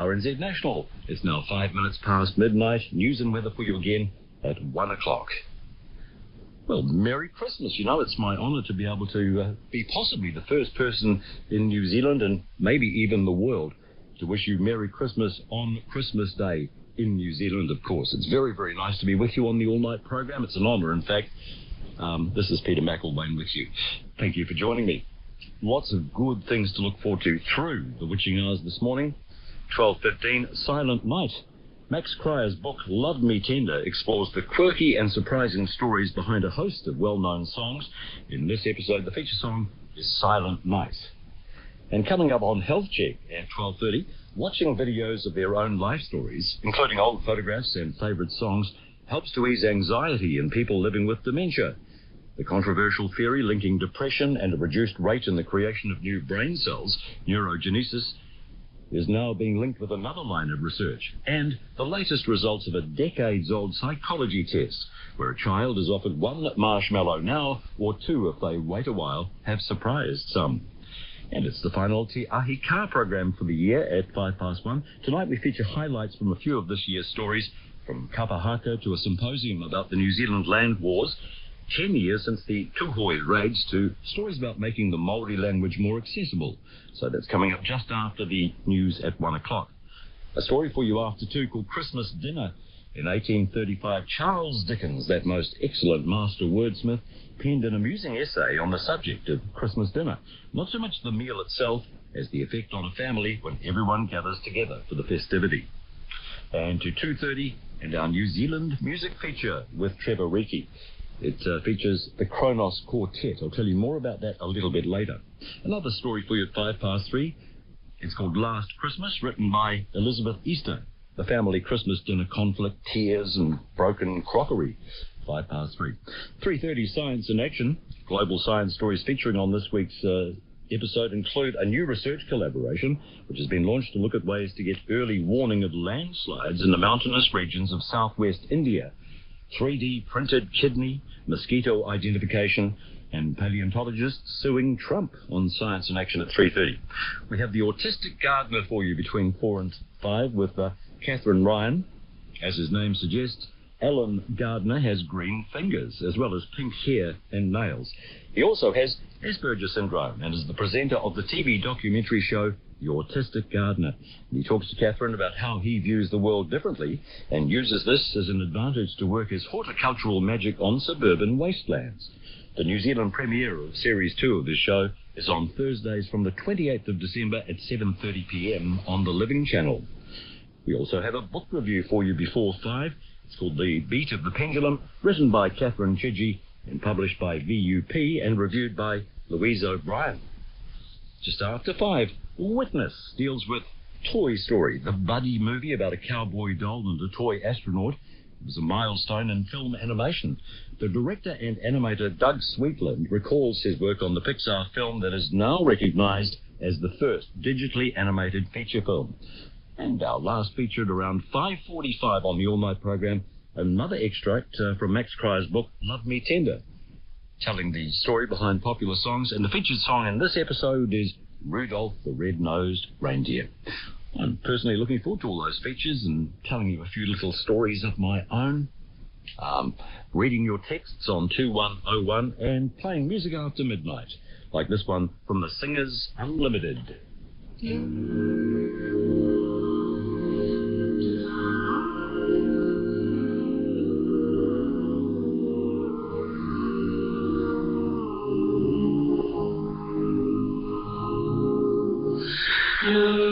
RNZ National. It's now five minutes past midnight. News and weather for you again at one o'clock. Well, Merry Christmas. You know, it's my honour to be able to uh, be possibly the first person in New Zealand and maybe even the world to wish you Merry Christmas on Christmas Day in New Zealand, of course. It's very, very nice to be with you on the all night program. It's an honour, in fact. Um, this is Peter McElwain with you. Thank you for joining me. Lots of good things to look forward to through the witching hours this morning. 12.15, Silent Night. Max Cryer's book, Love Me Tender, explores the quirky and surprising stories behind a host of well-known songs. In this episode, the feature song is Silent Night. And coming up on Health Check at 12.30, watching videos of their own life stories, including old photographs and favourite songs, helps to ease anxiety in people living with dementia. The controversial theory linking depression and a reduced rate in the creation of new brain cells, neurogenesis, is now being linked with another line of research and the latest results of a decades old psychology test where a child is offered one marshmallow now or two if they wait a while have surprised some. And it's the final Te Ahi Kaa program for the year at five past one. Tonight we feature highlights from a few of this year's stories, from Kapahaka to a symposium about the New Zealand land wars 10 years since the Tūhoe raids to stories about making the Maori language more accessible. So that's coming up just after the news at 1 o'clock. A story for you after 2 called Christmas Dinner. In 1835, Charles Dickens, that most excellent master wordsmith, penned an amusing essay on the subject of Christmas dinner. Not so much the meal itself as the effect on a family when everyone gathers together for the festivity. And to 2.30 and our New Zealand music feature with Trevor Reekie. It uh, features the Kronos Quartet. I'll tell you more about that a little bit later. Another story for you at five past three. It's called Last Christmas, written by Elizabeth Easter. The family Christmas dinner conflict, tears and broken crockery. Five past three. 3.30 Science in Action. Global science stories featuring on this week's uh, episode include a new research collaboration which has been launched to look at ways to get early warning of landslides in the mountainous regions of southwest India. 3D printed kidney, mosquito identification, and paleontologists suing Trump on Science in Action at 3.30. We have the autistic gardener for you between 4 and 5 with uh, Kathryn Ryan. As his name suggests, Alan Gardner has green fingers as well as pink hair and nails. He also has Asperger syndrome and is the presenter of the TV documentary show The Autistic Gardener. And he talks to Kathryn about how he views the world differently and uses this as an advantage to work his horticultural magic on suburban wastelands. The New Zealand premiere of Series 2 of this show is on Thursdays from the 28th of December at 7.30pm on the Living Channel. We also have a book review for you before 5. It's called The Beat of the Pendulum, written by Catherine Chidgey and published by VUP and reviewed by Louise O'Brien. Just after five, Witness deals with Toy Story, the buddy movie about a cowboy doll and a toy astronaut. It was a milestone in film animation. The director and animator Doug Sweetland recalls his work on the Pixar film that is now recognized as the first digitally animated feature film. And our last featured around 5.45 on the all-night program another extract uh, from Max Cryer's book, Love Me Tender, telling the story behind popular songs. And the featured song in this episode is Rudolph the Red-Nosed Reindeer. I'm personally looking forward to all those features and telling you a few little stories of my own, um, reading your texts on 2101 and playing music after midnight, like this one from the Singers Unlimited. You.